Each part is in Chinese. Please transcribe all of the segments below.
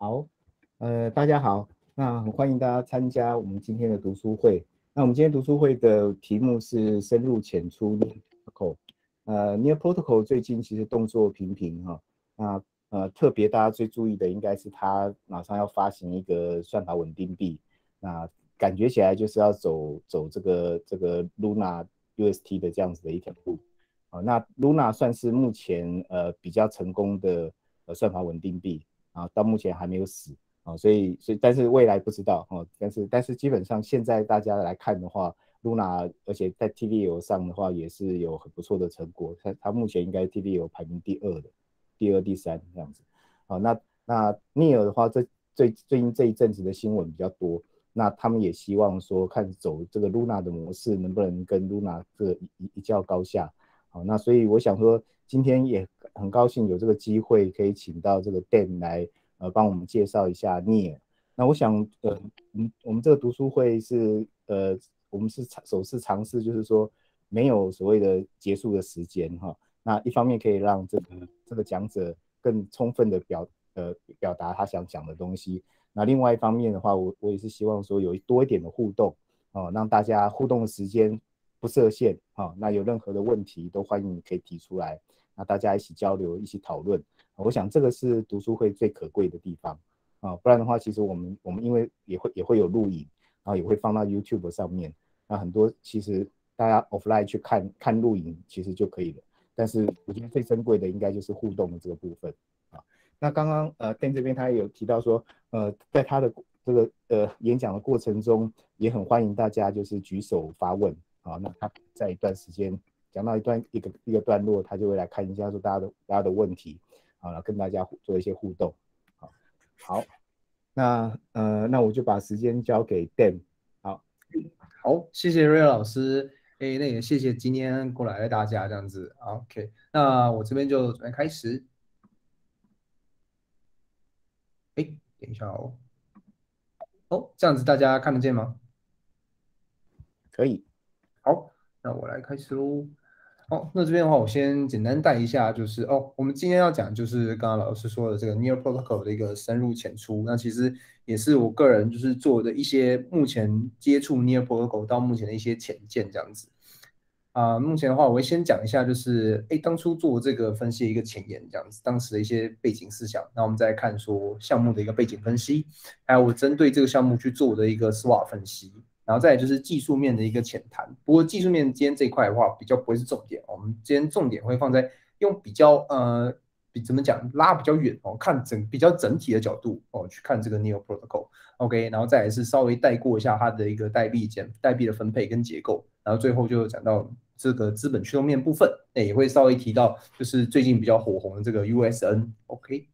好，呃，大家好，那欢迎大家参加我们今天的读书会。那我们今天读书会的题目是深入浅出 Near Protocol。呃，Near Protocol 最近其实动作频频哈，那呃特别大家最注意的应该是它马上要发行一个算法稳定币，那感觉起来就是要走走这个这个 Luna UST 的这样子的一条路。啊，那 Luna 算是目前呃比较成功的呃算法稳定币啊，到目前还没有死啊，所以所以但是未来不知道哦，但是但是基本上现在大家来看的话，Luna 而且在 TVL 上的话也是有很不错的成果，它它目前应该 TVL 排名第二的，第二第三这样子。好，那那 Near 的话，这最最近这一阵子的新闻比较多，那他们也希望说看走这个 Luna 的模式能不能跟 Luna 这一一较高下。那所以我想说，今天也很高兴有这个机会可以请到这个 Dan 来，呃，帮我们介绍一下 Near。那我想，呃，我们，我们这个读书会是，呃，我们是首次尝试，就是说没有所谓的结束的时间哈。那一方面可以让这个这个讲者更充分的表，呃，表达他想讲的东西。那另外一方面的话，我我也是希望说有多一点的互动，哦，让大家互动的时间。不设限哈，那有任何的问题都欢迎你可以提出来，那大家一起交流，一起讨论。我想这个是读书会最可贵的地方啊，不然的话，其实我们我们因为也会也会有录影，然后也会放到 YouTube 上面，那很多其实大家 offline 去看看录影其实就可以了。但是我觉得最珍贵的应该就是互动的这个部分啊。那刚刚呃 Dan 这边他也有提到说，呃，在他的这个呃演讲的过程中，也很欢迎大家就是举手发问。好，那他在一段时间讲到一段一个一个段落，他就会来看一下说大家的大家的问题，好，跟大家做一些互动。好，好，那呃，那我就把时间交给 Dan。好，好，谢谢瑞老师。哎，那也谢谢今天过来的大家这样子。OK，那我这边就准备开始。哎，等一下哦。哦，这样子大家看得见吗？可以。好，那我来开始喽。好，那这边的话，我先简单带一下，就是哦，我们今天要讲就是刚刚老师说的这个 Near Protocol 的一个深入浅出。那其实也是我个人就是做的一些目前接触 Near Protocol 到目前的一些浅见这样子。啊，目前的话，我会先讲一下，就是哎，当初做这个分析的一个前言这样子，当时的一些背景思想。那我们再看说项目的一个背景分析，还有我针对这个项目去做的一个 SWOT 分析。然后再就是技术面的一个浅谈，不过技术面今天这一块的话比较不会是重点，我们今天重点会放在用比较呃比怎么讲拉比较远哦，看整比较整体的角度哦去看这个 Neo Protocol，OK，然后再来是稍微带过一下它的一个代币减代币的分配跟结构，然后最后就讲到这个资本驱动面部分，那也会稍微提到就是最近比较火红的这个 USN，OK，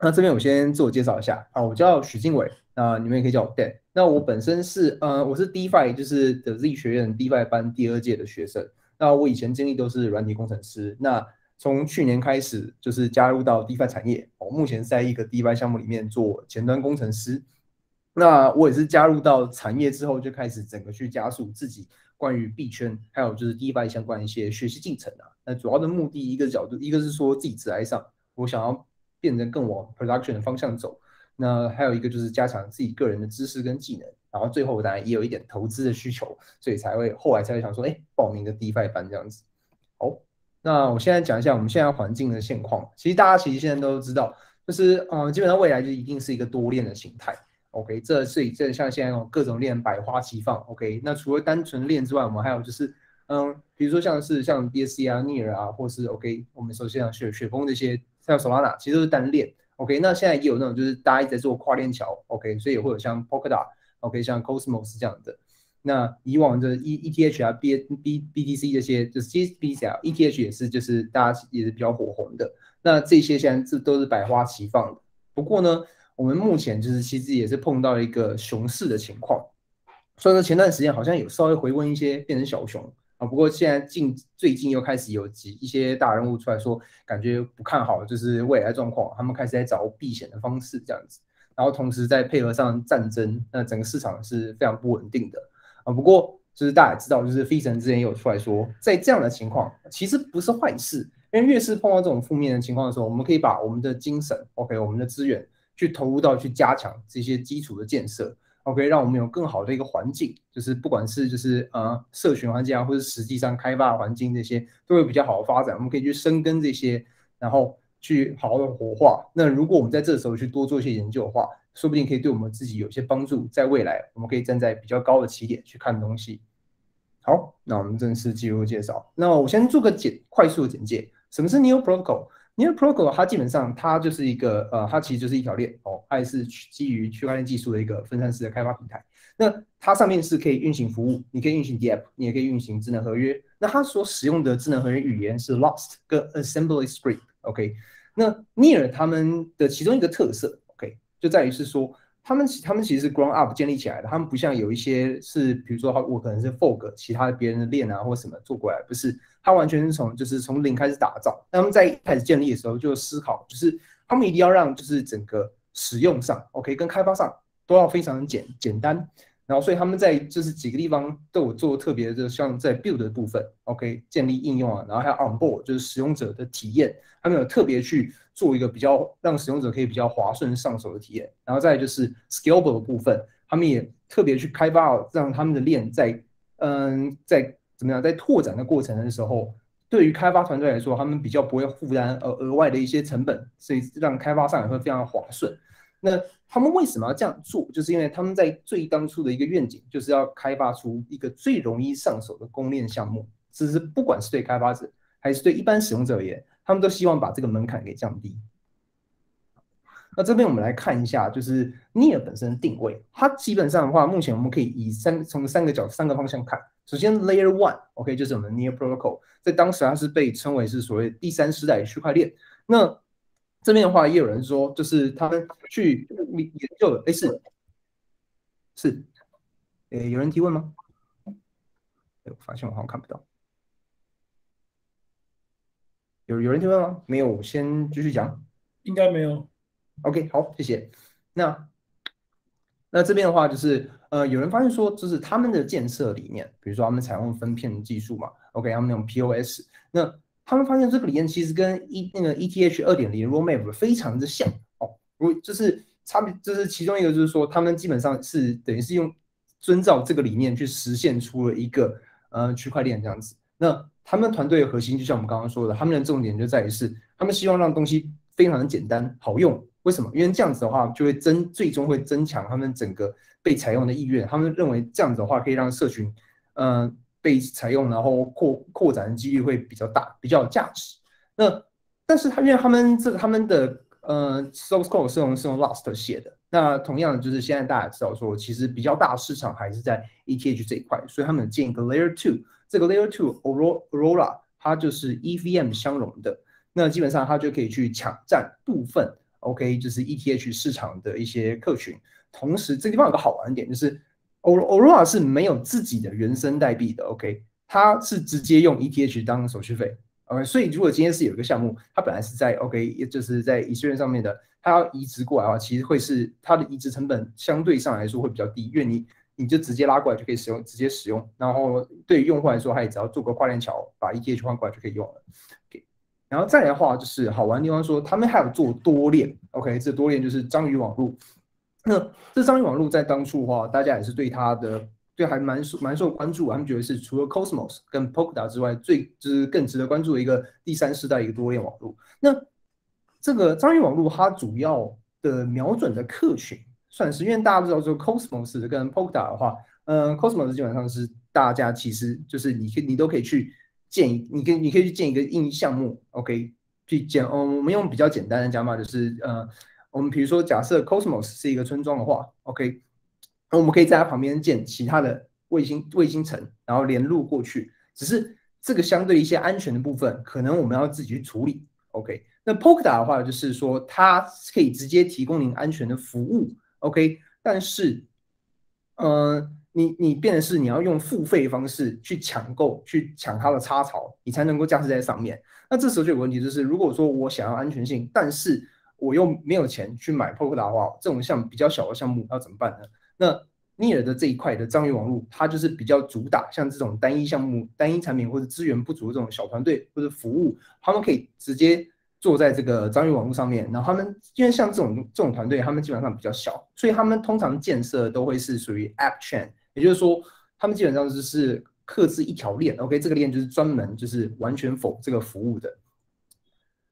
那这边我先自我介绍一下。啊，我叫许经纬。那你们也可以叫我 Dan。那我本身是呃，我是 DeFi，就是 The Z 学院 DeFi 班第二届的学生。那我以前经历都是软体工程师。那从去年开始就是加入到 DeFi 产业，我目前在一个 DeFi 项目里面做前端工程师。那我也是加入到产业之后，就开始整个去加速自己关于币圈还有就是 DeFi 相关一些学习进程啊。那主要的目的一个角度，一个是说自己自来上，我想要变成更往 production 的方向走。那还有一个就是加强自己个人的知识跟技能，然后最后当然也有一点投资的需求，所以才会后来才会想说，哎，报名个 DeFi 班这样子。好，那我现在讲一下我们现在环境的现况。其实大家其实现在都知道，就是嗯，基本上未来就一定是一个多链的形态。OK，这是这像现在那种各种链百花齐放。OK，那除了单纯链之外，我们还有就是嗯，比如说像是像 BSC 啊、Near 啊，或是 OK，我们首先像雪雪峰这些，像 Solana，其实都是单链。OK，那现在也有那种就是大家一直在做跨链桥，OK，所以也会有像 Polkadot，OK，像 Cosmos 这样的。那以往的 E ETH 啊、B B BTC 这些，就是 BTC 啊，ETH 也是就是大家也是比较火红的。那这些现在这都是百花齐放的。不过呢，我们目前就是其实也是碰到了一个熊市的情况，所以说前段时间好像有稍微回温一些，变成小熊。啊，不过现在近最近又开始有几一些大人物出来说，感觉不看好，就是未来状况，他们开始在找避险的方式这样子，然后同时再配合上战争，那整个市场是非常不稳定的啊。不过就是大家也知道，就是飞神之前也有出来说，在这样的情况其实不是坏事，因为越是碰到这种负面的情况的时候，我们可以把我们的精神，OK，我们的资源去投入到去加强这些基础的建设，OK，让我们有更好的一个环境，就是不管是就是呃社群环境啊，或者实际上开发环境这些，都会比较好的发展。我们可以去深耕这些，然后去好好的活化。那如果我们在这时候去多做一些研究的话，说不定可以对我们自己有些帮助。在未来，我们可以站在比较高的起点去看东西。好，那我们正式进入介绍。那我先做个简快速的简介。什么是 New Protocol？因为 ProGo 它基本上它就是一个呃，它其实就是一条链哦，它也是基于区块链技术的一个分散式的开发平台。那它上面是可以运行服务，你可以运行 DApp，你也可以运行智能合约。那它所使用的智能合约语言是 Lost 跟 Assembly Script。OK，那 Near 他们的其中一个特色，OK，就在于是说。他们他们其实是 grown up 建立起来的，他们不像有一些是，比如说我可能是 fork 其他别人的链啊或什么做过来，不是，他完全是从就是从零开始打造。那他们在一开始建立的时候就思考，就是他们一定要让就是整个使用上，OK，跟开发上都要非常简简单。然后，所以他们在就是几个地方都有做特别的，像在 build 的部分，OK，建立应用啊，然后还有 onboard 就是使用者的体验，他们有特别去做一个比较让使用者可以比较滑顺上手的体验。然后再就是 scalable 的部分，他们也特别去开发，让他们的链在嗯在怎么样在拓展的过程的时候，对于开发团队来说，他们比较不会负担额额外的一些成本，所以让开发上也会非常滑顺。那他们为什么要这样做？就是因为他们在最当初的一个愿景，就是要开发出一个最容易上手的公链项目。只是不管是对开发者还是对一般使用者而言，他们都希望把这个门槛给降低。那这边我们来看一下，就是 Near 本身定位。它基本上的话，目前我们可以以三从三个角、三个方向看。首先，Layer One，OK，就是我们 Near Protocol，在当时它是被称为是所谓第三世代区块链。那这边的话，也有人说，就是他们去研究的，哎，是是，哎，有人提问吗？哎，我发现我好像看不到，有有人提问吗？没有，先继续讲，应该没有。OK，好，谢谢。那那这边的话，就是呃，有人发现说，就是他们的建设理念，比如说他们采用分片技术嘛，OK，他们那种 POS，那。他们发现这个理念其实跟 E 那个 ETH 二点零 Roadmap 非常的像哦，如就是差别就是其中一个就是说，他们基本上是等于是用遵照这个理念去实现出了一个呃区块链这样子。那他们团队的核心就像我们刚刚说的，他们的重点就在于是他们希望让东西非常的简单好用。为什么？因为这样子的话就会增最终会增强他们整个被采用的意愿。他们认为这样子的话可以让社群嗯。被采用，然后扩扩展的几率会比较大，比较有价值。那但是他因为他们这他们的呃 source code 是用是用 Rust 写的，那同样就是现在大家知道说，其实比较大市场还是在 ETH 这一块，所以他们建一个 Layer Two，这个 Layer Two Aurora 它就是 EVM 相容的，那基本上它就可以去抢占部分 OK 就是 ETH 市场的一些客群。同时这个地方有个好玩点就是。Aurora 是没有自己的原生代币的，OK，它是直接用 ETH 当手续费，OK，所以如果今天是有一个项目，它本来是在 OK，就是在以太链上面的，它要移植过来的话，其实会是它的移植成本相对上来说会比较低，因为你你就直接拉过来就可以使用，直接使用，然后对于用户来说，他也只要做个跨链桥，把 ETH 换过来就可以用了，OK，然后再来的话就是好玩的地方，说他们还有做多链，OK，这多链就是章鱼网络。那这章鱼网络在当初的话，大家也是对它的对还蛮蛮受关注，他们觉得是除了 Cosmos 跟 Polkadot 之外，最就是更值得关注的一个第三世代一个多链网络。那这个章鱼网络它主要的瞄准的客群，算是因为大家都知道说 Cosmos 跟 Polkadot 的话，嗯，Cosmos 基本上是大家其实就是你可你都可以去建，你可你可以去建一个应用项目，OK，去建。嗯，我们用比较简单的讲法就是，呃。我们比如说，假设 Cosmos 是一个村庄的话，OK，那我们可以在它旁边建其他的卫星卫星城，然后连路过去。只是这个相对一些安全的部分，可能我们要自己去处理，OK。那 Polkadot 的话，就是说它可以直接提供您安全的服务，OK。但是，呃，你你变的是你要用付费方式去抢购，去抢它的插槽，你才能够驾驶在上面。那这时候就有问题，就是如果说我想要安全性，但是我又没有钱去买 Pro 克达的话，这种像比较小的项目要怎么办呢？那 Near 的这一块的章鱼网络，它就是比较主打像这种单一项目、单一产品或者资源不足的这种小团队或者服务，他们可以直接坐在这个张裕网络上面，然后他们因为像这种这种团队，他们基本上比较小，所以他们通常建设都会是属于 App Chain，也就是说，他们基本上就是刻制一条链，OK，这个链就是专门就是完全否这个服务的。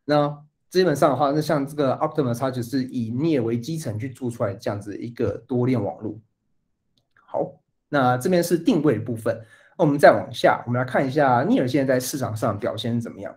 那基本上的话，那像这个 Optimus，它就是以镍为基层去做出来这样子一个多链网络。好，那这边是定位部分，那我们再往下，我们来看一下镍尔现在在市场上表现怎么样。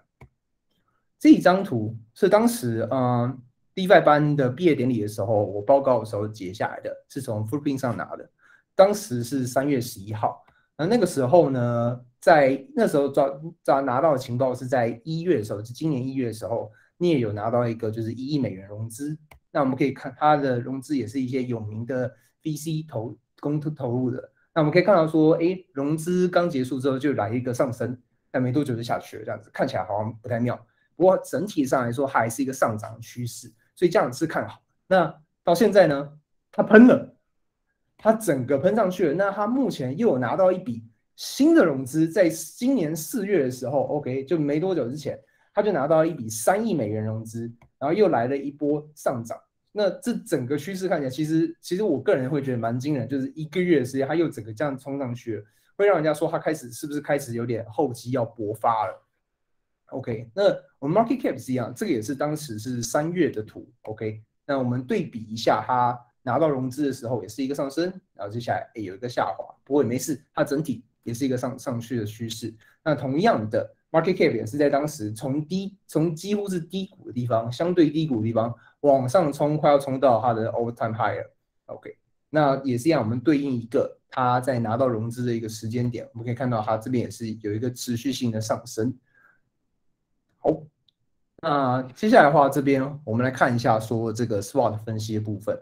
这一张图是当时嗯 DeFi 班的毕业典礼的时候，我报告的时候截下来的，是从 f o o t p i n 上拿的。当时是三月十一号，那那个时候呢，在那时候抓抓拿到的情报是在一月的时候，是今年一月的时候，你也有拿到一个就是一亿美元融资。那我们可以看它的融资也是一些有名的 VC 投公投入的。那我们可以看到说，哎，融资刚结束之后就来一个上升，但没多久就下去了，这样子看起来好像不太妙。不过整体上来说还是一个上涨趋势，所以这样是看好。那到现在呢，它喷了，它整个喷上去了。那它目前又有拿到一笔新的融资，在今年四月的时候，OK，就没多久之前，他就拿到一笔三亿美元融资，然后又来了一波上涨。那这整个趋势看起来，其实其实我个人会觉得蛮惊人，就是一个月的时间，它又整个这样冲上去了，会让人家说它开始是不是开始有点后期要勃发了。OK，那我们 market cap 是一样，这个也是当时是三月的图。OK，那我们对比一下，它拿到融资的时候也是一个上升，然后接下来诶有一个下滑，不过也没事，它整体也是一个上上去的趋势。那同样的 market cap 也是在当时从低从几乎是低谷的地方，相对低谷的地方往上冲，快要冲到它的 all time Higher。OK，那也是一样，我们对应一个它在拿到融资的一个时间点，我们可以看到它这边也是有一个持续性的上升。好，那接下来的话，这边我们来看一下说这个 SWOT 分析的部分。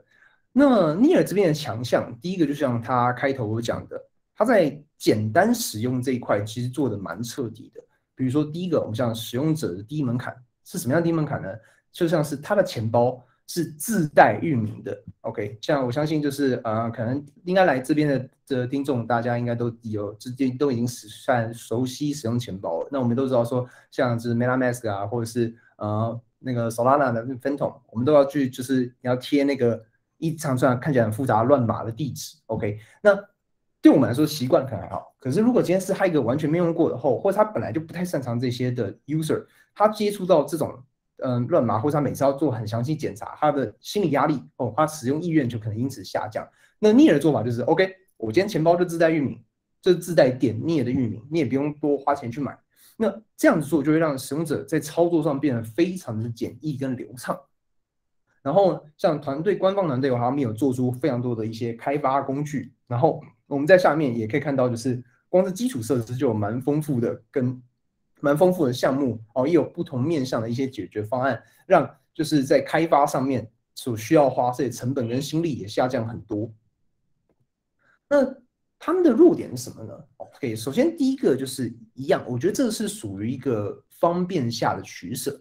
那尼尔这边的强项，第一个就像他开头讲的，他在简单使用这一块其实做的蛮彻底的。比如说第一个，我们像使用者的低门槛是什么样的低门槛呢？就像是他的钱包。是自带域名的，OK，像我相信就是呃，可能应该来这边的的听众，大家应该都有直接都已经算熟悉使用钱包了。那我们都知道说，像是 MetaMask 啊，或者是呃那个 Solana 的 Phantom，我们都要去就是要贴那个一长串看起来很复杂乱码的地址，OK。那对我们来说习惯可能还好，可是如果今天是他一个完全没用过的后，或者他本来就不太擅长这些的 User，他接触到这种。嗯，乱码或者他每次要做很详细检查，他的心理压力哦，他使用意愿就可能因此下降。那聂的做法就是，OK，我今天钱包就自带域名，就自带点镍的域名，你也不用多花钱去买。那这样子做就会让使用者在操作上变得非常的简易跟流畅。然后像团队官方团队，他们有做出非常多的一些开发工具。然后我们在下面也可以看到，就是光是基础设施就有蛮丰富的跟。蛮丰富的项目哦，也有不同面向的一些解决方案，让就是在开发上面所需要花费成本跟心力也下降很多。那他们的弱点是什么呢？OK，首先第一个就是一样，我觉得这是属于一个方便下的取舍。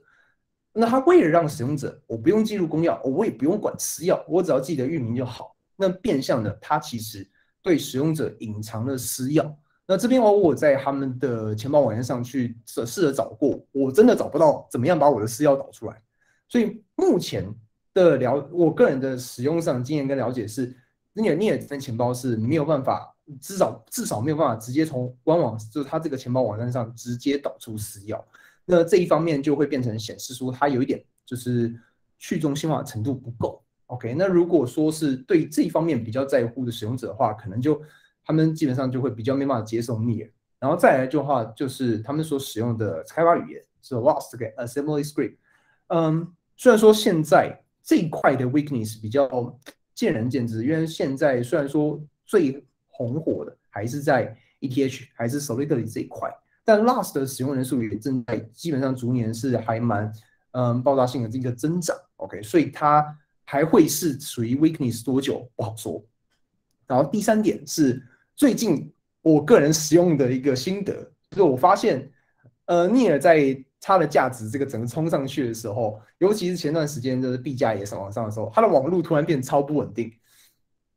那他为了让使用者我不用记录公钥，我也不用管私钥，我只要记得域名就好。那变相的，他其实对使用者隐藏了私钥。那这边我我在他们的钱包网站上去试试着找过，我真的找不到怎么样把我的私钥导出来。所以目前的了，我个人的使用上经验跟了解是，你你也分钱包是没有办法，至少至少没有办法直接从官网，就是他这个钱包网站上直接导出私钥。那这一方面就会变成显示出它有一点就是去中心化程度不够。OK，那如果说是对这一方面比较在乎的使用者的话，可能就。他们基本上就会比较没办法接受 Near，然后再来的话就是他们所使用的开发语言是 Rust 跟 Assembly Script。嗯，虽然说现在这一块的 weakness 比较见仁见智，因为现在虽然说最红火的还是在 ETH 还是 Solidity 这一块，但 Rust 的使用人数也正在基本上逐年是还蛮嗯爆炸性的这个增长。OK，所以它还会是属于 weakness 多久不好说。然后第三点是。最近我个人使用的一个心得，就是我发现，呃，尼尔在它的价值这个整个冲上去的时候，尤其是前段时间就是币价也是往上的时候，它的网络突然变超不稳定。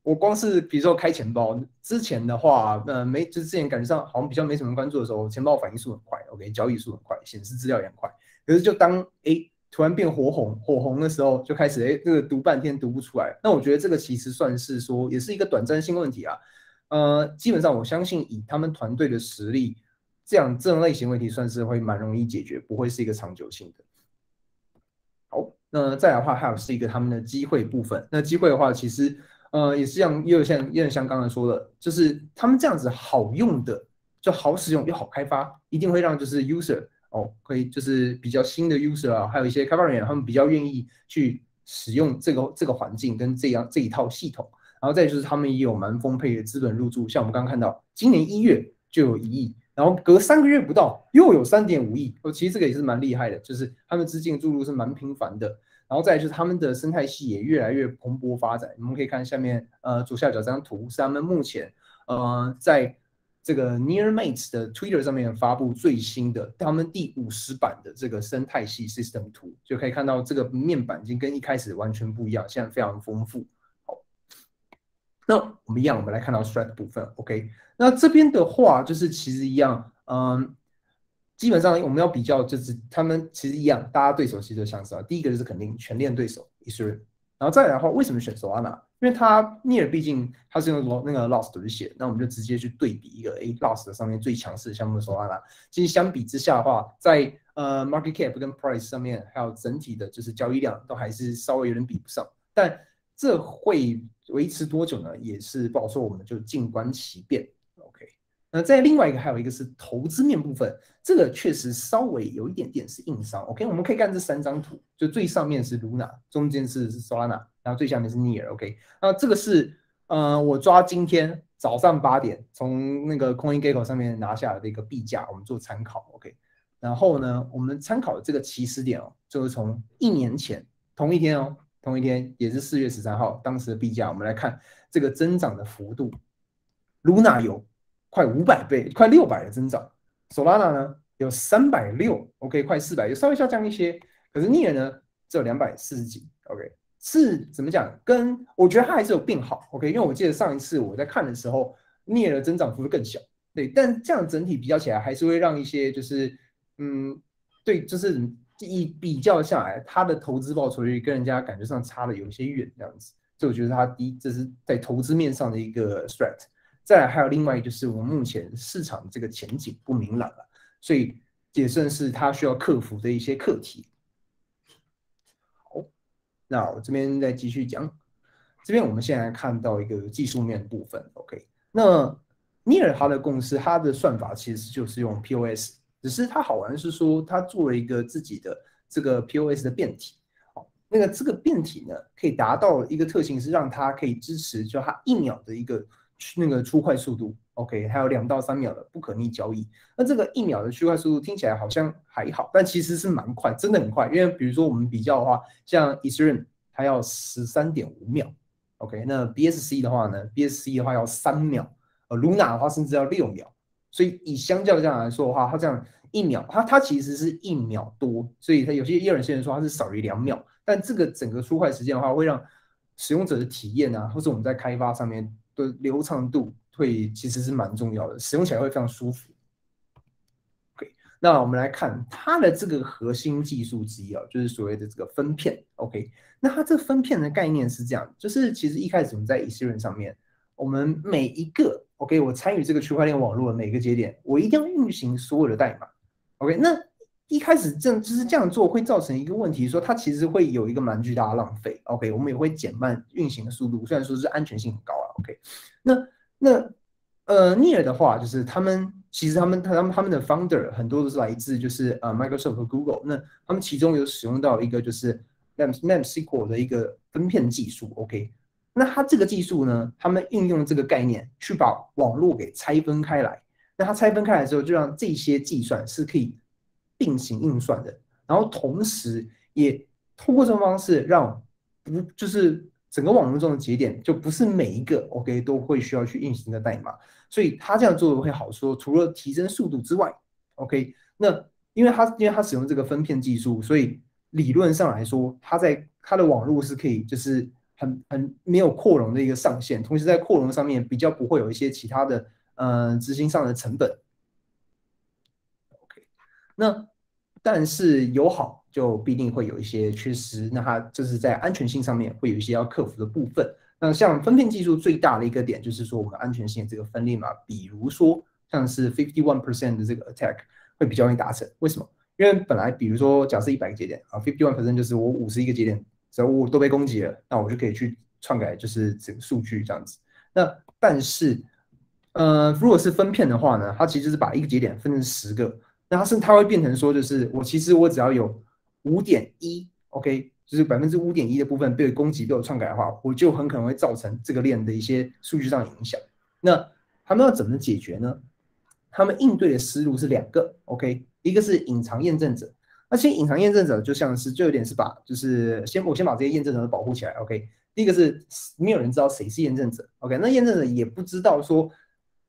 我光是比如说开钱包之前的话，呃，没就是之前感觉上好像比较没什么关注的时候，钱包反应速很快，OK，交易速很快，显示资料也很快。可是就当哎突然变火红，火红的时候就开始哎，这个读半天读不出来。那我觉得这个其实算是说，也是一个短暂性问题啊。呃，基本上我相信以他们团队的实力，这样这种类型问题算是会蛮容易解决，不会是一个长久性的。好，那再来的话，还有是一个他们的机会部分。那机会的话，其实呃也是像又像又像刚才说的，就是他们这样子好用的，就好使用又好开发，一定会让就是 user。哦，可以就是比较新的 user 啊，还有一些开发人员，他们比较愿意去使用这个这个环境跟这样这一套系统，然后再就是他们也有蛮丰沛的资本入驻，像我们刚刚看到，今年一月就有一亿，然后隔三个月不到又有三点五亿，哦，其实这个也是蛮厉害的，就是他们资金注入是蛮频繁的，然后再就是他们的生态系也越来越蓬勃发展，我们可以看下面呃左下角这张图，是他们目前呃在。这个 Nearmates 的 Twitter 上面发布最新的他们第五十版的这个生态系 System 图，就可以看到这个面板已经跟一开始完全不一样，现在非常丰富。那我们一样，我们来看到 Strat 部分。OK，那这边的话就是其实一样，嗯，基本上我们要比较就是他们其实一样，大家对手其实都相似啊。第一个就是肯定全链对手 Ethereum，然后再来的话，为什么选 Solana？因为它 Near 毕竟它是用那个 Lost 去写，那我们就直接去对比一个 A Lost 上面最强势的项目的 Solana。其实相比之下的话，在呃 Market Cap 跟 Price 上面，还有整体的就是交易量，都还是稍微有点比不上。但这会维持多久呢？也是不好说，我们就静观其变。OK，那在另外一个还有一个是投资面部分，这个确实稍微有一点点是硬伤。OK，我们可以看这三张图，就最上面是 Luna，中间是 Solana，然后最下面是 Near。OK，那这个是呃我抓今天早上八点从那个 CoinGecko 上面拿下来的一个币价，我们做参考。OK，然后呢，我们参考的这个起始点哦，就是从一年前同一天哦，同一天也是四月十三号当时的币价，我们来看这个增长的幅度，Luna 有。快五百倍，快六百的增长。Solana 呢有三百六，OK，快四百，又稍微下降一些。可是 Ne 呢只有两百四十几，OK，是怎么讲？跟我觉得它还是有变好，OK，因为我记得上一次我在看的时候，Ne 的增长幅度更小，对。但这样整体比较起来，还是会让一些就是，嗯，对，就是一比较下来，它的投资报酬率跟人家感觉上差的有些远，这样子。所以我觉得它第一，这是在投资面上的一个 threat。再来还有另外一就是我们目前市场这个前景不明朗了，所以也算是他需要克服的一些课题。好，那我这边再继续讲，这边我们现在看到一个技术面部分。OK，那尼尔他的公司，他的算法其实就是用 POS，只是它好玩是说它做了一个自己的这个 POS 的变体。哦，那个这个变体呢，可以达到一个特性是让它可以支持，就它一秒的一个。那个出快速度，OK，还有两到三秒的不可逆交易。那这个一秒的区块速度听起来好像还好，但其实是蛮快，真的很快。因为比如说我们比较的话，像 Ethereum 它要十三点五秒，OK，那 BSC 的话呢，BSC 的话要三秒，呃，Luna 的话甚至要六秒。所以以相较这样来说的话，它这样一秒，它它其实是一秒多，所以它有些也有人说它是少于两秒。但这个整个出快时间的话，会让使用者的体验啊，或者我们在开发上面。的流畅度会其实是蛮重要的，使用起来会非常舒服。OK，那我们来看它的这个核心技术之一啊，就是所谓的这个分片。OK，那它这分片的概念是这样，就是其实一开始我们在 e t h e r e 上面，我们每一个 OK，我参与这个区块链网络的每个节点，我一定要运行所有的代码。OK，那一开始这样就是这样做会造成一个问题，说它其实会有一个蛮巨大的浪费。OK，我们也会减慢运行的速度，虽然说是安全性很高啊。OK，那那呃，Near 的话，就是他们其实他们他们他们的 founder 很多都是来自就是呃 Microsoft 和 Google，那他们其中有使用到一个就是 Mem Memsql 的一个分片技术。OK，那它这个技术呢，他们运用这个概念去把网络给拆分开来。那它拆分开来之后，就让这些计算是可以并行运算的，然后同时也通过这种方式让不就是。整个网络中的节点就不是每一个 OK 都会需要去运行的代码，所以它这样做会好说。除了提升速度之外，OK，那因为它因为它使用这个分片技术，所以理论上来说，它在它的网络是可以就是很很没有扩容的一个上限，同时在扩容上面比较不会有一些其他的嗯执行上的成本。OK，那但是有好就必定会有一些缺失，那它就是在安全性上面会有一些要克服的部分。那像分片技术最大的一个点就是说，我们安全性这个分裂嘛，比如说像是 fifty one percent 的这个 attack 会比较容易达成。为什么？因为本来比如说假设一百个节点啊，fifty one percent 就是我五十一个节点，只要我都被攻击了，那我就可以去篡改就是整个数据这样子。那但是，呃，如果是分片的话呢，它其实是把一个节点分成十个，那它是它会变成说，就是我其实我只要有五点一，OK。就是百分之五点一的部分被攻击被我篡改的话，我就很可能会造成这个链的一些数据上的影响。那他们要怎么解决呢？他们应对的思路是两个，OK，一个是隐藏验证者。那其实隐藏验证者就像是就有点是把就是先我先把这些验证者保护起来，OK。第一个是没有人知道谁是验证者，OK，那验证者也不知道说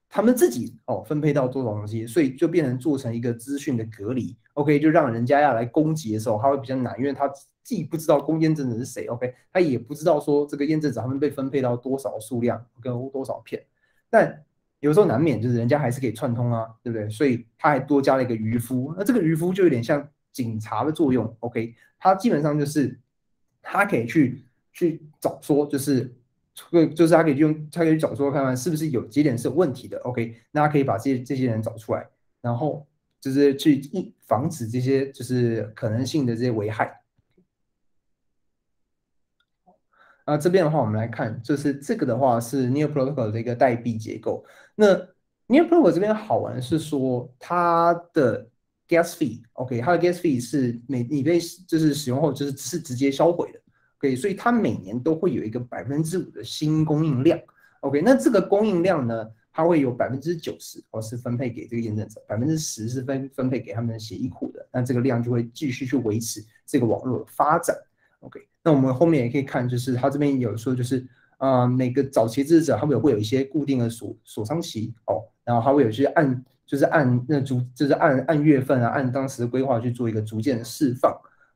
他们自己哦分配到多少东西，所以就变成做成一个资讯的隔离，OK，就让人家要来攻击的时候，他会比较难，因为他。既不知道攻验证者是谁，OK，他也不知道说这个验证者他们被分配到多少数量跟多少片，但有时候难免就是人家还是可以串通啊，对不对？所以他还多加了一个渔夫，那这个渔夫就有点像警察的作用，OK，他基本上就是他可以去去找说，就是就是他可以用他可以找说看看是不是有节点是有问题的，OK，那他可以把这些这些人找出来，然后就是去一防止这些就是可能性的这些危害。那这边的话，我们来看，就是这个的话是 Near Protocol 的一个代币结构。那 Near Protocol 这边好玩是说，它的 Gas Fee，OK，它的 Gas Fee 是每你被就是使用后就是是直接销毁的，OK，所以它每年都会有一个百分之五的新供应量，OK，那这个供应量呢，它会有百分之九十哦是分配给这个验证者，百分之十是分分配给他们的协议库的，那这个量就会继续去维持这个网络的发展，OK。那我们后面也可以看，就是它这边有说，就是啊，每个早期支持者他们会有一些固定的锁锁仓期哦，然后他会有一些按，就是按那逐，就是按按月份啊，按当时的规划去做一个逐渐的释放。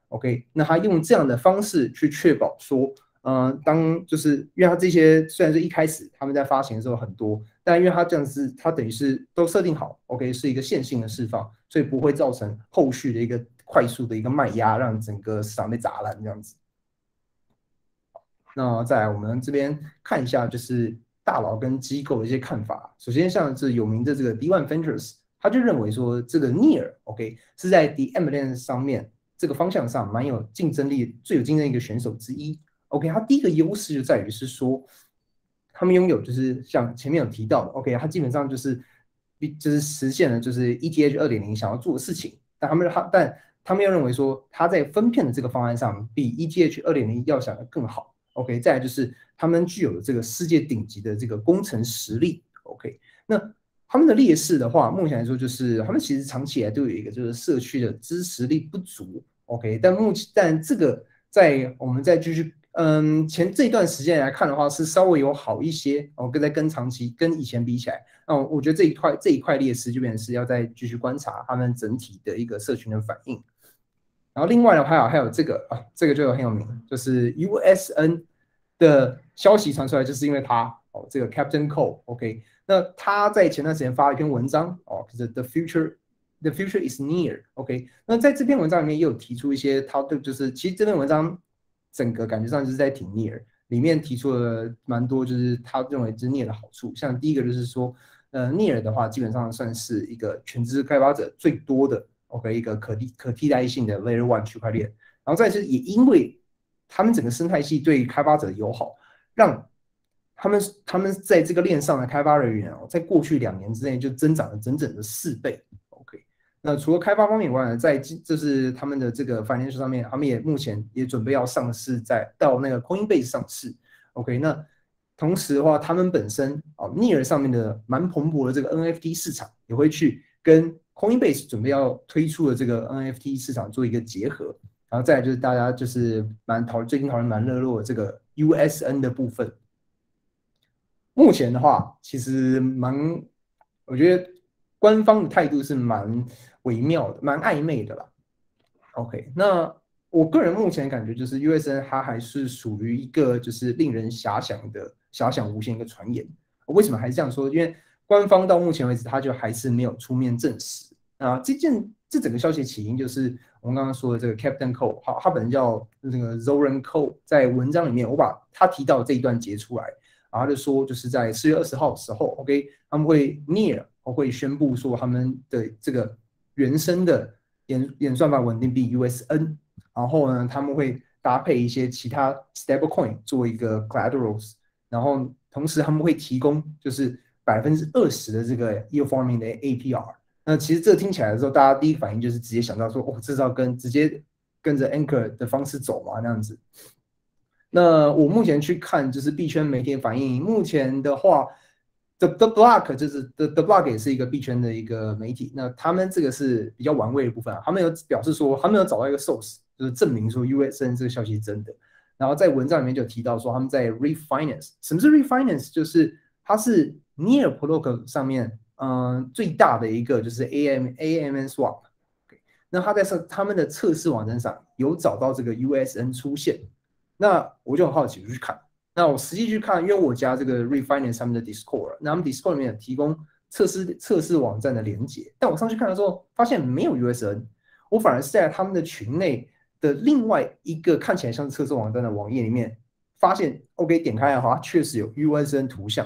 OK，那他用这样的方式去确保说，嗯，当就是因为他这些虽然是一开始他们在发行的时候很多，但因为他这样子，他等于是都设定好，OK，是一个线性的释放，所以不会造成后续的一个快速的一个卖压，让整个市场被砸烂这样子。那再来，我们这边看一下，就是大佬跟机构的一些看法。首先，像是有名的这个 D One Ventures，他就认为说，这个 Near，OK，是在 D M 链上面这个方向上蛮有竞争力、最有竞争力一个选手之一。OK，它第一个优势就在于是说，他们拥有就是像前面有提到的，OK，它基本上就是就是实现了就是 ETH 二点零想要做的事情。但他们他但他们又认为说，它在分片的这个方案上比 ETH 二点零要想的更好。OK，再来就是他们具有这个世界顶级的这个工程实力。OK，那他们的劣势的话，目前来说就是他们其实长期以来都有一个就是社区的支持力不足。OK，但目前但这个在我们再继续嗯前这段时间来看的话，是稍微有好一些哦，跟在跟长期跟以前比起来，那我觉得这一块这一块劣势就变成是要再继续观察他们整体的一个社群的反应。然后另外呢，还有还有这个啊，这个就很有名，就是 USN 的消息传出来，就是因为他哦，这个 Captain Cole，OK，那他在前段时间发了一篇文章哦，就是 The future the future is near，OK，那在这篇文章里面也有提出一些他对，就是其实这篇文章整个感觉上就是在挺 near，里面提出了蛮多就是他认为之 near 的好处，像第一个就是说，呃，near 的话基本上算是一个全职开发者最多的。OK，一个可替可替代性的 Layer One 区块链，然后再是也因为他们整个生态系对开发者友好，让他们他们在这个链上的开发人员哦，在过去两年之内就增长了整整的四倍。OK，那除了开发方面以外呢，在就是他们的这个 financial 上面，他们也目前也准备要上市，在到那个 Coinbase 上市。OK，那同时的话，他们本身哦 Near 上面的蛮蓬勃的这个 NFT 市场也会去跟。Coinbase 准备要推出的这个 NFT 市场做一个结合，然后再就是大家就是蛮讨最近讨论蛮热络的这个 USN 的部分。目前的话，其实蛮我觉得官方的态度是蛮微妙的，蛮暧昧的啦。OK，那我个人目前感觉就是 USN 它还是属于一个就是令人遐想的遐想无限一个传言。为什么还是这样说？因为官方到目前为止，他就还是没有出面证实啊。这件这整个消息起因就是我们刚刚说的这个 Captain Cole，好，他本人叫那个 Zoran Cole，在文章里面我把他提到这一段截出来，然后就说就是在四月二十号的时候，OK，他们会 Near 会宣布说他们的这个原生的演演算法稳定币 USN，然后呢他们会搭配一些其他 Stablecoin 做一个 Collaterals，然后同时他们会提供就是百分之二十的这个 Yield Farming 的 APR。那其实这听起来的时候，大家第一反应就是直接想到说，哦，这是要跟直接跟着 Anchor 的方式走嘛，那样子。那我目前去看，就是币圈媒体反应，目前的话，The The Block 就是 The The Block 也是一个币圈的一个媒体，那他们这个是比较玩味的部分啊，他们有表示说，他们有找到一个 source，就是证明说 USN 这个消息是真的。然后在文章里面就提到说，他们在 refinance，什么是 refinance？就是它是 Near Protocol 上面。嗯，最大的一个就是 AMAMSwap 那他在测他们的测试网站上有找到这个 U S N 出现，那我就很好奇就去看，那我实际去看，因为我加这个 Refinance 上面的 Discord，那他们 Discord 里面有提供测试测试网站的连接，但我上去看的时候发现没有 U S N，我反而是在他们的群内的另外一个看起来像是测试网站的网页里面发现，OK 点开的话确实有 U S N 图像，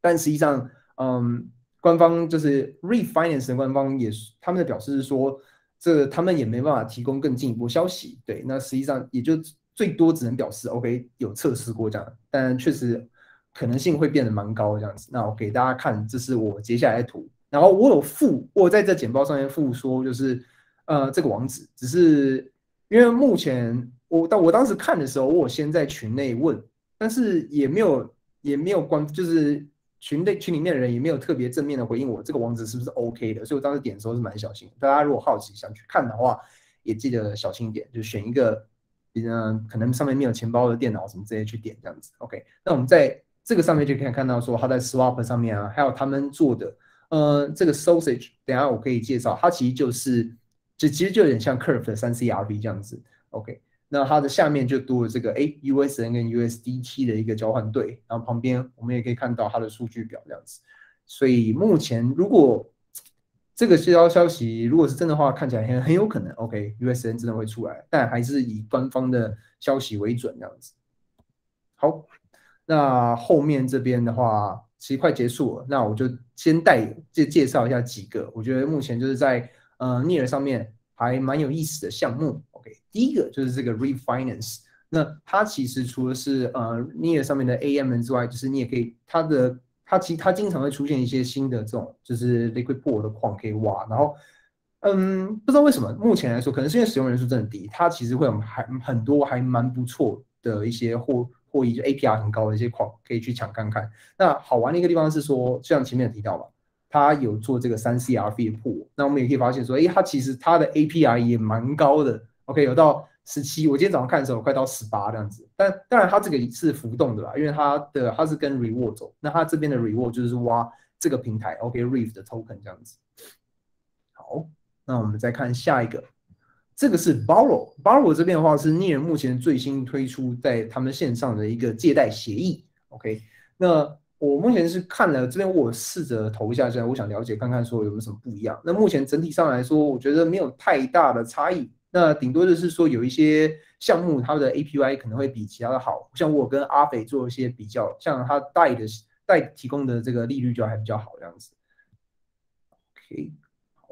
但实际上，嗯。官方就是 Refinance 的官方也他们的表示是说，这他们也没办法提供更进一步消息。对，那实际上也就最多只能表示 OK 有测试过这样，但确实可能性会变得蛮高这样子。那我给大家看，这是我接下来的图，然后我有附，我在这简报上面附说，就是呃这个网址，只是因为目前我当我当时看的时候，我先在群内问，但是也没有也没有关，就是。群内群里面的人也没有特别正面的回应我这个网址是不是 OK 的，所以我当时点的时候是蛮小心。大家如果好奇想去看的话，也记得小心一点，就选一个，嗯，可能上面没有钱包的电脑什么这些去点这样子。OK，那我们在这个上面就可以看到说，他在 Swap 上面啊，还有他们做的，呃，这个 Sausage，等下我可以介绍，它其实就是，就其实就有点像 Curve 的三 CRV 这样子。OK。那它的下面就多了这个哎，USN 跟 USDT 的一个交换对，然后旁边我们也可以看到它的数据表这样子。所以目前如果这个接到消息如果是真的话，看起来很很有可能，OK，USN 真的会出来，但还是以官方的消息为准这样子。好，那后面这边的话其实快结束了，那我就先带介介绍一下几个，我觉得目前就是在呃 Near 上面还蛮有意思的项目。第一个就是这个 refinance，那它其实除了是呃 near 上面的 AM 之外，就是你也可以它的它其实它经常会出现一些新的这种就是 liquid pool 的矿可以挖，然后嗯不知道为什么目前来说，可能是因为使用人数真的低，它其实会有还很多还蛮不错的一些货货益，就 APR 很高的一些矿可以去抢看看。那好玩的一个地方是说，像前面提到嘛。它有做这个三 CRV 的铺，那我们也可以发现说，哎，它其实它的 APR 也蛮高的。OK，有到十七，我今天早上看的时候快到十八这样子，但当然它这个是浮动的啦，因为它的它是跟 Reward 走，那它这边的 Reward 就是挖这个平台 OK，Reef 的 Token 这样子。好，那我们再看下一个，这个是 Borrow，Borrow 这边的话是 Near 目前最新推出在他们线上的一个借贷协议。OK，那我目前是看了这边，我试着投一下，现在我想了解看看说有没有什么不一样。那目前整体上来说，我觉得没有太大的差异。那顶多就是说有一些项目，它的 APY 可能会比其他的好，像我跟阿肥做一些比较，像他贷的贷提供的这个利率就还比较好这样子。OK，好，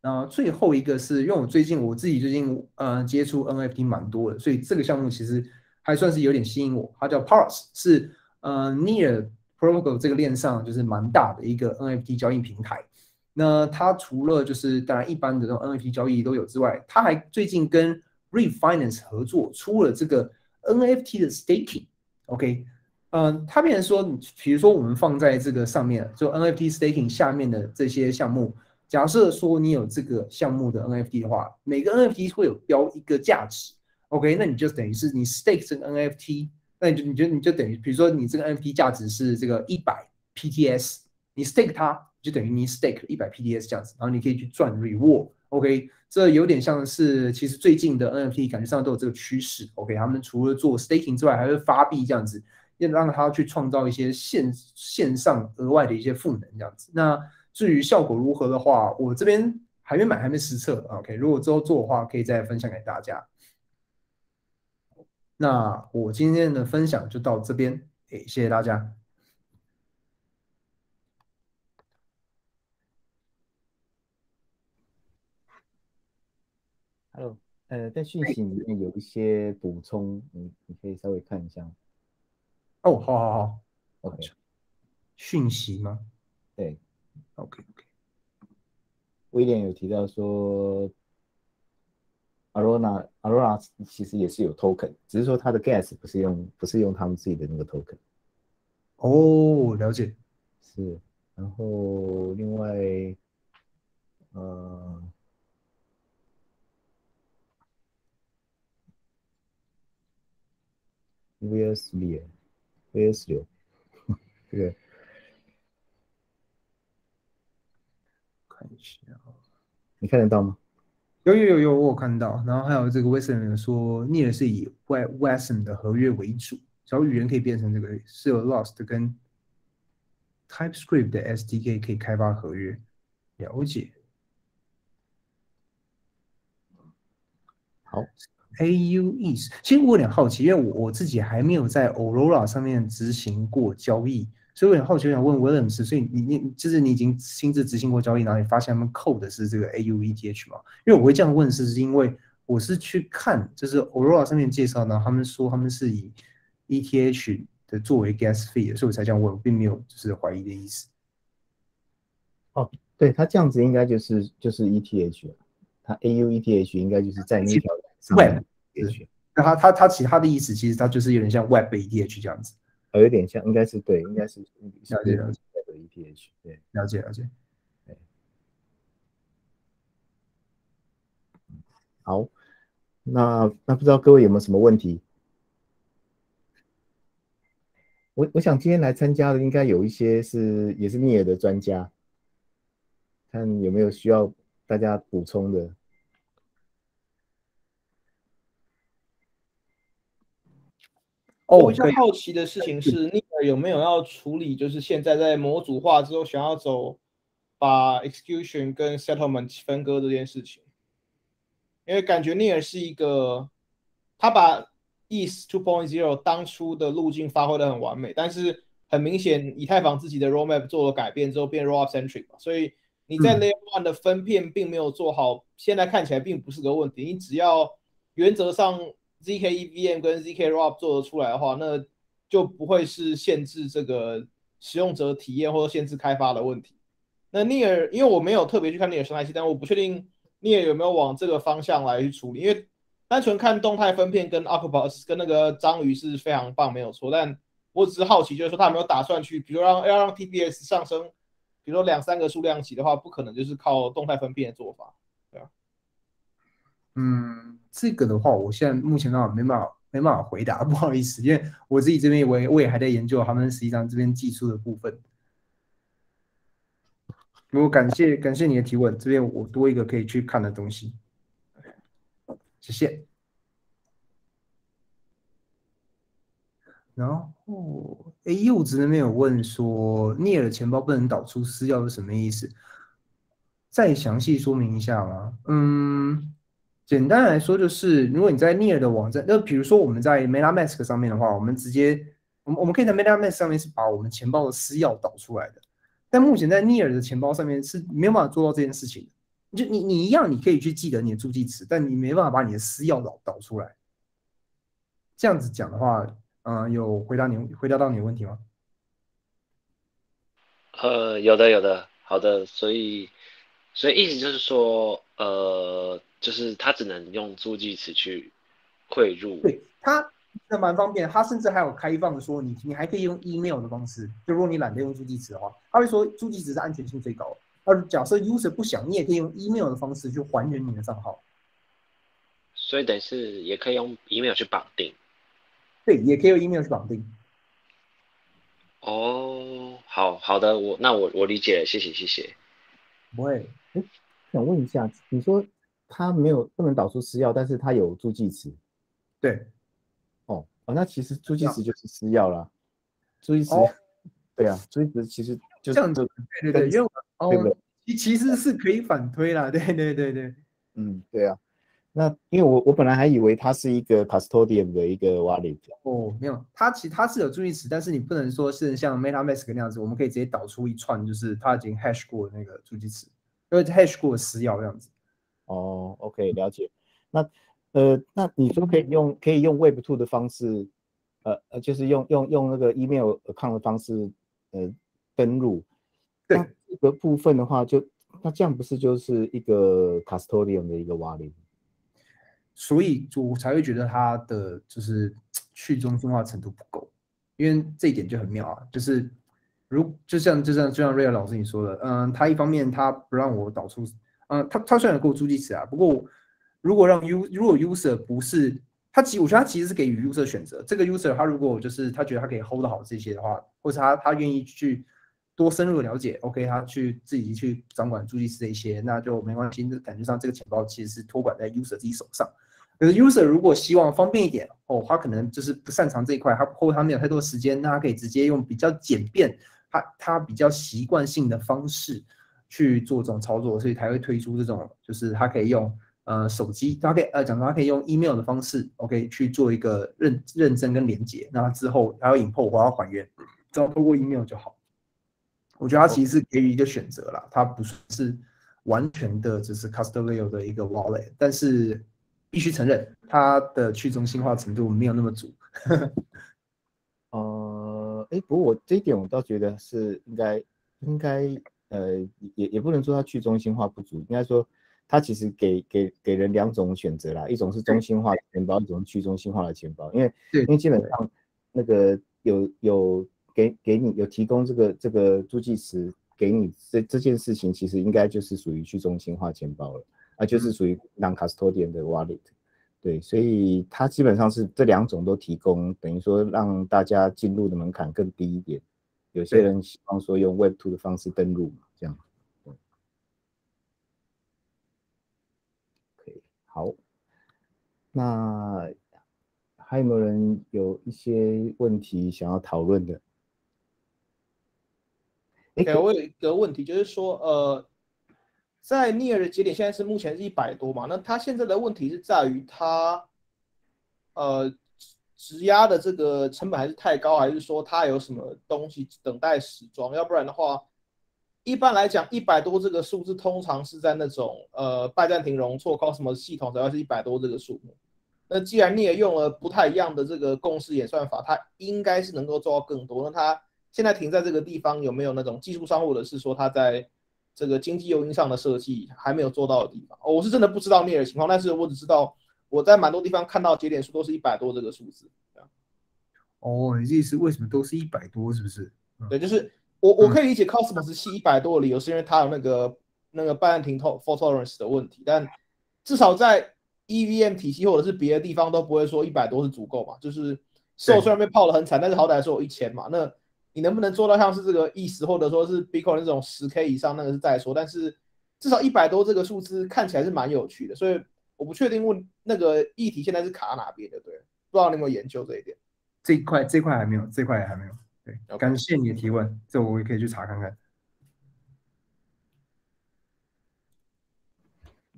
那最后一个是因为我最近我自己最近呃接触 NFT 蛮多的，所以这个项目其实还算是有点吸引我。它叫 Pars，是呃 Near Protocol 这个链上就是蛮大的一个 NFT 交易平台。那它除了就是当然一般的这种 NFT 交易都有之外，它还最近跟 Refinance 合作出了这个 NFT 的 Staking。OK，嗯，它变成说，比如说我们放在这个上面，就 NFT Staking 下面的这些项目，假设说你有这个项目的 NFT 的话，每个 NFT 会有标一个价值。OK，那你就等于是你 Stake 这个 NFT，那你就你就你就等于，比如说你这个 NFT 价值是这个一百 PTS，你 Stake 它。就等于你 stake 一百 P D S 这样子，然后你可以去赚 reward，OK，这有点像是其实最近的 NFT 感觉上都有这个趋势，OK，他们除了做 staking 之外，还会发币这样子，要让它去创造一些线线上额外的一些赋能这样子。那至于效果如何的话，我这边还没买，还没实测。OK，如果之后做的话，可以再分享给大家。那我今天的分享就到这边，诶，谢谢大家。呃，在讯息里面有一些补充，你你可以稍微看一下。哦，好好好，OK。讯息吗？对，OK OK。威廉有提到说，Arona Arona 其实也是有 token，只是说它的 gas 不是用不是用他们自己的那个 token。哦，了解。是，然后另外，呃。VS 六，VS 六，这个看一下，你看得到吗？有有有有，我有看到。然后还有这个 Weston 说，Near 是以 Weston 的合约为主，小语言可以变成这个是有 Lost 跟 TypeScript 的 SDK 可以开发合约，了解。好。A U E S，其实我有点好奇，因为我我自己还没有在 Aurora 上面执行过交易，所以我有点好奇，我想问 Williams，所以你你就是你已经亲自执行过交易，然后你发现他们扣的是这个 A U E T H 吗？因为我会这样问，是是因为我是去看就是 Aurora 上面介绍呢，他们说他们是以 E T H 的作为 gas fee，所以我才这样问，我并没有就是怀疑的意思。哦，对他这样子应该就是就是 E T H，他 A U E T H 应该就是在那条。Web，那他他他其他的意思，其实他就是有点像 Web ETH 这样子，呃，有点像，应该是对，应该是了解了解。Web ETH，对，了解了解，对，好，那那不知道各位有没有什么问题？我我想今天来参加的应该有一些是也是聂尔的专家，看有没有需要大家补充的。我比较好奇的事情是，尼尔有没有要处理，就是现在在模组化之后，想要走把 execution 跟 settlement 分割这件事情？因为感觉尼尔是一个，他把 ETH 2.0当初的路径发挥的很完美，但是很明显，以太坊自己的 roadmap 做了改变之后，变 rollup centric 嘛，所以你在 layer one 的分片并没有做好，现在看起来并不是个问题，你只要原则上。Zk EVM 跟 zk rollup 做得出来的话，那就不会是限制这个使用者体验或者限制开发的问题。那 Near，因为我没有特别去看 Near 生态系，但我不确定 Near 有没有往这个方向来去处理。因为单纯看动态分片跟 Octopus 跟那个章鱼是非常棒，没有错。但我只是好奇，就是说他有没有打算去，比如让要让 TPS 上升，比如说两三个数量级的话，不可能就是靠动态分片的做法，嗯。这个的话，我现在目前的话没办法没办法回答，不好意思，因为我自己这边我也我也还在研究他们实际上这边技术的部分。我感谢感谢你的提问，这边我多一个可以去看的东西，谢谢。然后，哎，柚子那边有问说，聂尔钱包不能导出私钥是什么意思？再详细说明一下吗？嗯。简单来说，就是如果你在 Near 的网站，那比如说我们在 MetaMask 上面的话，我们直接，我们我们可以在 MetaMask 上面是把我们钱包的私钥导出来的。但目前在 Near 的钱包上面是没有办法做到这件事情的。就你你一样，你可以去记得你的助记词，但你没办法把你的私钥导导出来。这样子讲的话，嗯，有回答你回答到你的问题吗？呃，有的有的，好的，所以所以意思就是说，呃。就是他只能用助记词去汇入，对他那蛮方便。他甚至还有开放说，你你还可以用 email 的方式。就如果你懒得用助记词的话，他会说助记词是安全性最高。而假设 user 不想，你也可以用 email 的方式去还原你的账号。所以等于是也可以用 email 去绑定。对，也可以用 email 去绑定。哦，好好的，我那我我理解了，谢谢谢谢。不会，哎，想问一下，你说。它没有不能导出私钥，但是它有助记词。对，哦哦，那其实助记词就是私钥啦。助记词，对啊，助记词其实就这样子。对对对，因为对不对？其其实是可以反推啦，对对对对，嗯，对啊。那因为我我本来还以为它是一个 custodian 的一个 wallet。哦，没有，它其实它是有助记词，但是你不能说是像 MetaMask 那样子，我们可以直接导出一串，就是它已经 hash 过那个助记词，因为 hash 过的私钥这样子。哦，OK，了解。那呃，那你说可以用可以用 Web Two 的方式，呃呃，就是用用用那个 email account 的方式，呃，登录。对。这个部分的话，就那这样不是就是一个 custodian 的一个 wallet？所以我才会觉得它的就是去中心化程度不够，因为这一点就很妙啊，就是如就像就像就像瑞尔老师你说的，嗯，他一方面他不让我导出，嗯，他他虽然给我助记词啊，不过如果让 U 如果 user 不是他其我觉得他其实是给予 user 选择，这个 user 他如果就是他觉得他可以 hold 好这些的话，或者他他愿意去多深入的了解，OK，他去自己去掌管助记词这些，那就没关系，感觉上这个钱包其实是托管在 user 自己手上。可是 user 如果希望方便一点哦，他可能就是不擅长这一块，他或他没有太多时间，那他可以直接用比较简便，他他比较习惯性的方式去做这种操作，所以才会推出这种，就是他可以用呃手机，他可以呃讲他可以用 email 的方式，OK 去做一个认认证跟连接，那之后还要引破，我要还原，只要透过 email 就好。我觉得他其实是给予一个选择啦，他不是完全的就是 custodial 的一个 wallet，但是。必须承认，它的去中心化程度没有那么足。呃，哎，不过我这一点我倒觉得是应该，应该，呃，也也不能说它去中心化不足，应该说它其实给给给人两种选择啦，一种是中心化的钱包，一种是去中心化的钱包。因为因为基本上那个有有给给你有提供这个这个助记词给你这这件事情，其实应该就是属于去中心化钱包了。啊，就是属于 non-custodian 的 wallet，对，所以它基本上是这两种都提供，等于说让大家进入的门槛更低一点。有些人希望说用 Web Two 的方式登录嘛，这样。可以，好。那还有没有人有一些问题想要讨论的？哎，我有一个问题，就是说，呃。在 Near 的节点现在是目前是一百多嘛？那它现在的问题是在于它，呃，质押的这个成本还是太高，还是说它有什么东西等待时装？要不然的话，一般来讲，一百多这个数字通常是在那种呃拜占庭容错高什么系统主要是一百多这个数目。那既然你也用了不太一样的这个共识演算法，它应该是能够做到更多。那它现在停在这个地方，有没有那种技术上或者是说它在？这个经济诱因上的设计还没有做到的地方，我是真的不知道那的情况，但是我只知道我在蛮多地方看到节点数都是一百多这个数字。哦，你意思为什么都是一百多？是不是？对，就是我我可以理解 Cosmos 系一百多的理由，是因为它有那个那个拜占庭 fault tolerance 的问题，但至少在 EVM 体系或者是别的地方都不会说一百多是足够嘛。就是受虽然被泡的很惨，但是好歹说有一千嘛。那你能不能做到像是这个意思，或者说是 Bitcoin 这种十 K 以上，那个是再说。但是至少一百多这个数字看起来是蛮有趣的，所以我不确定问那个议题现在是卡哪边的，对，不知道你有没有研究这一点。这一块这块还没有，这块还没有。对，感谢你的提问，这我也可以去查看看。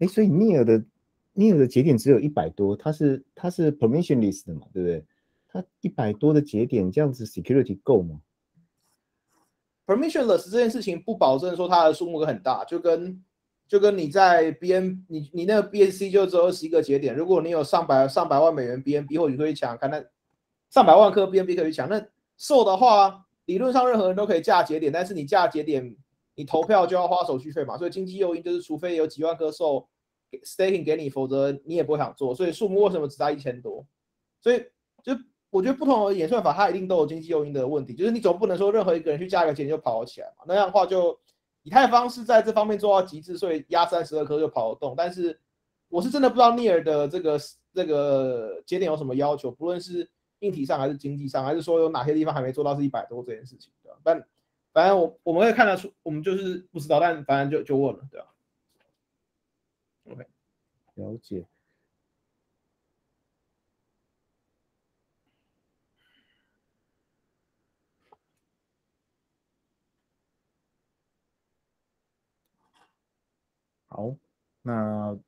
哎，所以 Near 的 Near 的节点只有一百多，它是它是 permissionless 的嘛，对不对？它一百多的节点这样子 security 够吗？permissionless 这件事情不保证说它的数目很大，就跟就跟你在 BN 你你那个 BNC 就只有二十一个节点，如果你有上百上百万美元 BNB 或者可以抢，看那上百万颗 BNB 可以抢，那售的话理论上任何人都可以架节点，但是你架节点你投票就要花手续费嘛，所以经济诱因就是除非有几万颗售 staking 给你，否则你也不会想做，所以数目为什么只在一千多？所以就。我觉得不同的演算法，它一定都有经济诱因的问题。就是你总不能说任何一个人去架一个节就跑起来嘛？那样的话，就以太坊是在这方面做到极致，所以压三十二颗就跑得动。但是我是真的不知道 Near 的这个这个节点有什么要求，不论是硬体上还是经济上，还是说有哪些地方还没做到是一百多这件事情，对吧？但反正我我们会看得出，我们就是不知道，但反正就就问了，对吧？OK，了解。好，那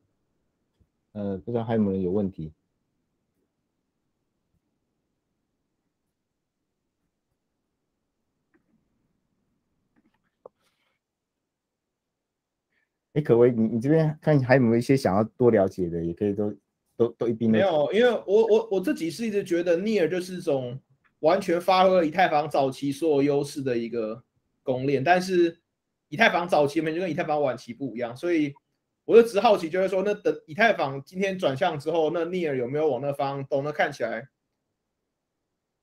呃，不知道还有没有人有问题？哎，可威，你你这边看还有没有一些想要多了解的，也可以都都都一并。没有，因为我我我自己是一直觉得 Near 就是一种完全发挥了以太坊早期所有优势的一个公链，但是以太坊早期面就跟以太坊晚期不一样，所以我就只好奇，就是说，那等以太坊今天转向之后，那 Near 有没有往那方动？那看起来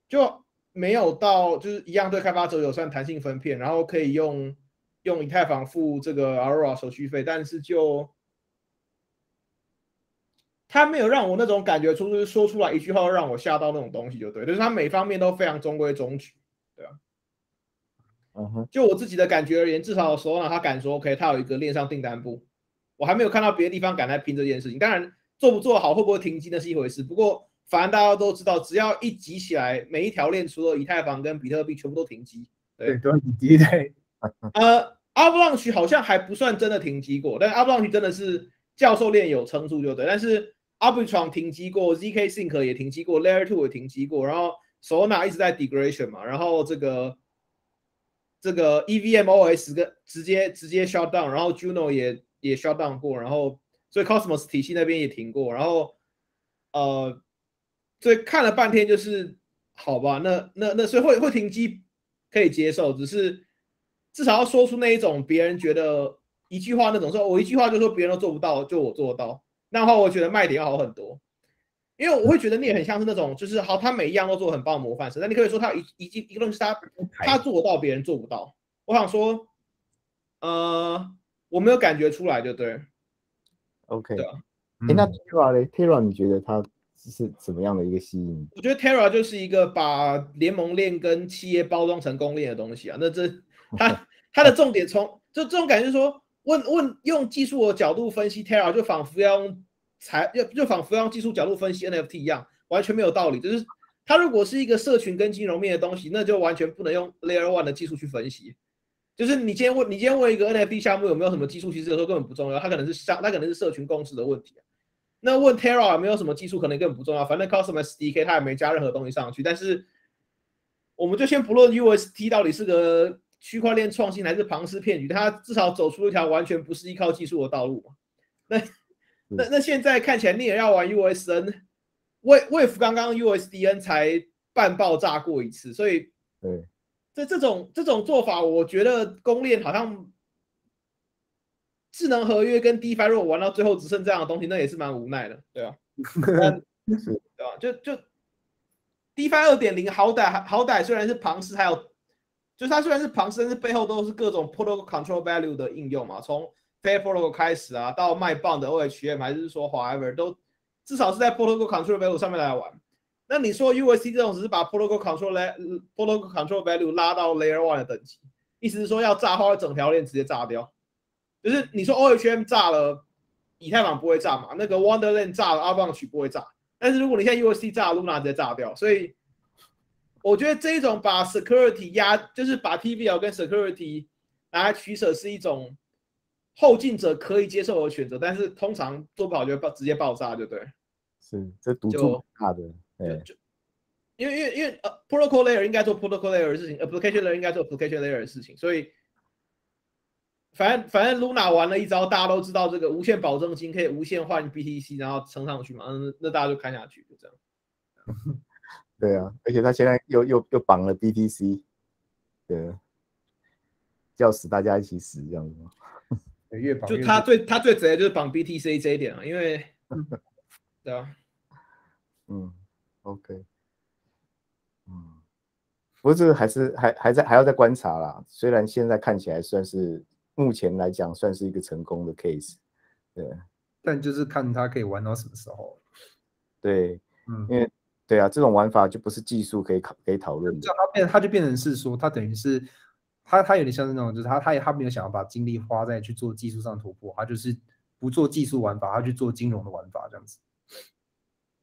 就没有到，就是一样对开发者有算弹性分片，然后可以用。用以太坊付这个 Aura 手续费，但是就他没有让我那种感觉，出是说出来一句话让我吓到那种东西，就对，就是他每方面都非常中规中矩，对啊。嗯哼，就我自己的感觉而言，至少手上他敢说 OK，他有一个链上订单部，我还没有看到别的地方敢来拼这件事情。当然，做不做好，会不会停机那是一回事。不过，反正大家都知道，只要一急起来，每一条链除了以太坊跟比特币，全部都停机。对，都停机对。呃。Avalanche 好像还不算真的停机过，但 Avalanche 真的是教授链有撑住就对。但是 Arbitrum 停机过，ZK Sync 也停机过，Layer Two 也停机过，然后 Solana 一直在 degradation 嘛，然后这个这个 EVMOS 跟直接直接 shut down，然后 Juno 也也 shut down 过，然后所以 Cosmos 体系那边也停过，然后呃，所以看了半天就是好吧，那那那所以会会停机可以接受，只是。至少要说出那一种别人觉得一句话那种说，我一句话就说别人都做不到，就我做得到，那的话我觉得卖点要好很多。因为我会觉得你也很像是那种，就是好，他每一样都做很棒的模范生，那你可以说他一一一个东西他他做得到，别人做不到。我想说，呃，我没有感觉出来，就对。OK。哎，那 Terra 嘞？Terra 你觉得他是怎么样的一个吸引？我觉得 Terra 就是一个把联盟链跟企业包装成公链的东西啊，那这。他他的重点从就这种感觉，说问问用技术的角度分析 Terra，就仿佛要用才就就仿佛用技术角度分析 NFT 一样，完全没有道理。就是它如果是一个社群跟金融面的东西，那就完全不能用 Layer One 的技术去分析。就是你今天问你今天问一个 NFT 项目有没有什么技术，其实有时候根本不重要，它可能是商它可能是社群共识的问题。那问 Terra 有没有什么技术，可能根本不重要，反正 Cosmos DK 它也没加任何东西上去。但是我们就先不论 UST 到底是个。区块链创新还是庞氏骗局？它至少走出一条完全不是依靠技术的道路？那那那现在看起来，你也要玩 USN，Wave 刚刚 USDN 才半爆炸过一次，所以对，这这种这种做法，我觉得公链好像智能合约跟 DeFi 如果玩到最后只剩这样的东西，那也是蛮无奈的，对啊？对吧？就就 DeFi 二点零，好歹好歹虽然是庞氏，还有。就它虽然是庞氏，但是背后都是各种 protocol control value 的应用嘛。从 fair protocol 开始啊，到卖棒的 OHM，还是说 whatever，都至少是在 protocol control value 上面来玩。那你说 U S C 这种只是把 protocol control protocol control value 拉到 layer one 的等级，意思是说要炸坏整条链直接炸掉。就是你说 OHM 炸了，以太坊不会炸嘛？那个 Wonderland 炸了，阿邦曲不会炸。但是如果你现在 U S C 炸，Luna 直接炸掉，所以。我觉得这一种把 security 压，就是把 TVL 跟 security 拿来取舍，是一种后进者可以接受的选择，但是通常做不好就会爆，直接爆炸，对不对。是，这赌注大的。对。就因为因为因为呃，protocol layer 应该做 protocol layer 的事情，application layer 应该做 application layer 的事情，所以反正反正 Luna 玩了一招，大家都知道这个无限保证金可以无限换 BTC，然后升上去嘛，嗯，那大家就看下去，就这样。对啊，而且他现在又又又绑了 BTC，对，叫死大家一起死这样子吗？越绑就他最他最直接就是绑 BTC 这一点啊，因为 对啊，嗯，OK，嗯，不过这个还是还还在还要再观察啦。虽然现在看起来算是目前来讲算是一个成功的 case，对，但就是看他可以玩到什么时候。对，嗯，因为。对啊，这种玩法就不是技术可以考可以讨论的。这样它变，它就变成是说，它等于是，它它有点像是那种，就是他他也他没有想要把精力花在去做技术上突破，他就是不做技术玩法，他去做金融的玩法这样子。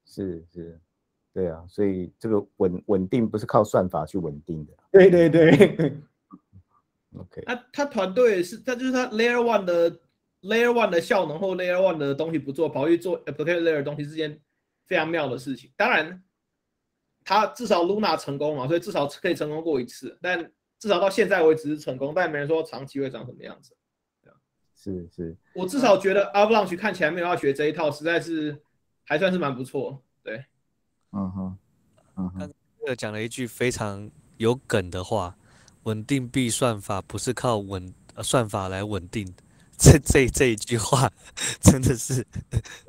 是是，对啊，所以这个稳稳定不是靠算法去稳定的。对对对。OK。那他团队是，他就是他 Layer One 的 Layer One 的效能或 Layer One 的东西不做，跑去做 Application Layer 的东西是件非常妙的事情。当然，他至少 Luna 成功嘛，所以至少可以成功过一次。但至少到现在为止是成功，但没人说长期会长什么样子。是是，我至少觉得 Avalanche 看起来没有要学这一套，实在是还算是蛮不错。对，嗯哼，嗯哼。讲了一句非常有梗的话：“稳定币算法不是靠稳算法来稳定。”这这这一句话 真的是，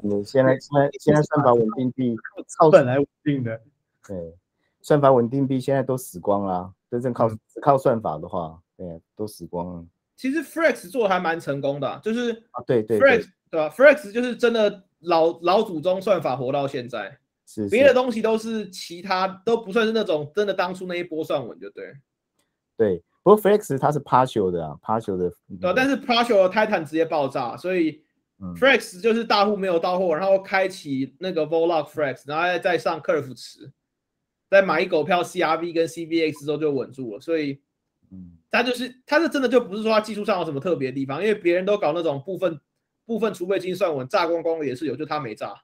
你现在现在现在算法稳定币靠本来稳定的，对，算法稳定币现在都死光了。真正靠只靠算法的话，对，都死光了。其实 Frex 做的还蛮成功的，就是啊，对对，Frex 对吧？Frex 就是真的老老祖宗算法活到现在。是，别的东西都是其他都不算是那种真的当初那一波算稳就对。对，不过 Flex 它是 partial 的啊，partial 的。对，但是 partial Titan 直接爆炸，所以 Flex 就是大户没有到货，然后开启那个 Vollock Flex，然后再上 Curve 池，再买一狗票 CRV 跟 CBX 之后就稳住了。所以，嗯，他就是他是真的就不是说他技术上有什么特别的地方，因为别人都搞那种部分部分储备金算稳炸光光也是有，就他没炸，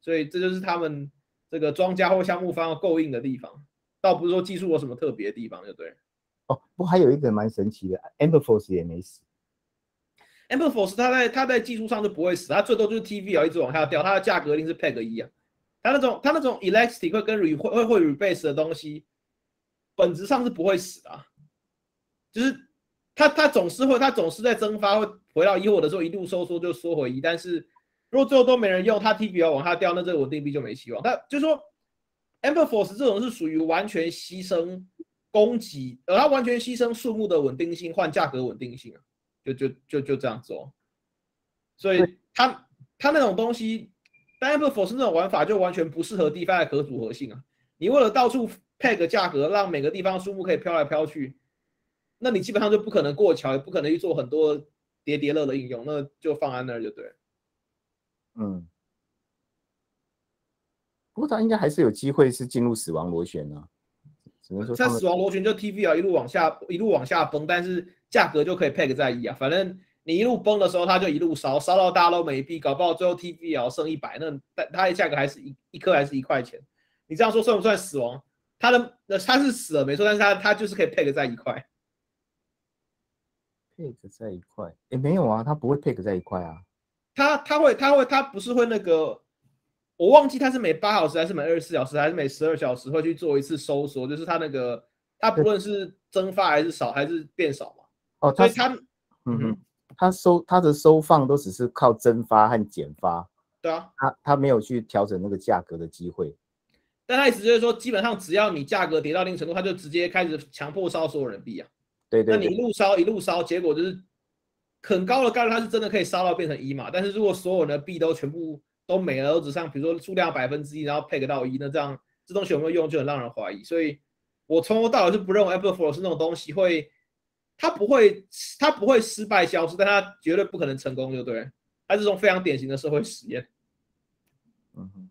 所以这就是他们。这个庄家或项目方够硬的地方，倒不是说技术有什么特别的地方，就对。哦，不过还有一个蛮神奇的，Amberforce 也没死。Amberforce 它在它在技术上就不会死，它最多就是 TV 啊一直往下掉，它的价格一定是 Peg 一啊。它那种它那种 Elastic 会跟 Re 会会 Rebase 的东西，本质上是不会死啊。就是它它总是会它总是在蒸发，会回到一，或者说一路收缩就缩回一，但是。如果最后都没人用，它 T P 要往下掉，那这个稳定币就没希望。但就是说，Amperforce 这种是属于完全牺牲供给，而它完全牺牲数目的稳定性换价格稳定性啊，就就就就这样做。所以它它那种东西，Amperforce 那种玩法就完全不适合 DeFi 的可组合性啊。你为了到处 peg 价格，让每个地方数目可以飘来飘去，那你基本上就不可能过桥，也不可能去做很多叠叠乐的应用，那就放在那儿就对。嗯，不过它应该还是有机会是进入死亡螺旋呢。只能说它死亡螺旋就 TV 啊，一路往下一路往下崩，但是价格就可以 peg 在一啊。反正你一路崩的时候，它就一路烧，烧到大家都没币，搞不好最后 TV 要剩一百，那但它的价格还是一一颗还是一块钱。你这样说算不算死亡？它的那它是死了没错，但是它它就是可以 peg 在一块。peg 在一块？哎，没有啊，它不会 peg 在一块啊。他他会他会他不是会那个，我忘记他是每八小时还是每二十四小时还是每十二小时会去做一次收缩，就是他那个他不论是蒸发还是少还是变少嘛。哦，所以他嗯哼，他收它的收放都只是靠增发和减发。对啊，它它没有去调整那个价格的机会。但他意思就是说，基本上只要你价格跌到一定程度，他就直接开始强迫烧所有人币啊。对对。那你一路烧一路烧，结果就是。很高的概率它是真的可以烧到变成一嘛？但是如果所有人的币都全部都没了，都只剩比如说数量百分之一，然后配个到一，那这样这东西有没有用就很让人怀疑。所以我从头到尾是不认为 Apple Force 那种东西会，他不会他不会失败消失，但他绝对不可能成功，就对。他是种非常典型的社会实验。嗯哼。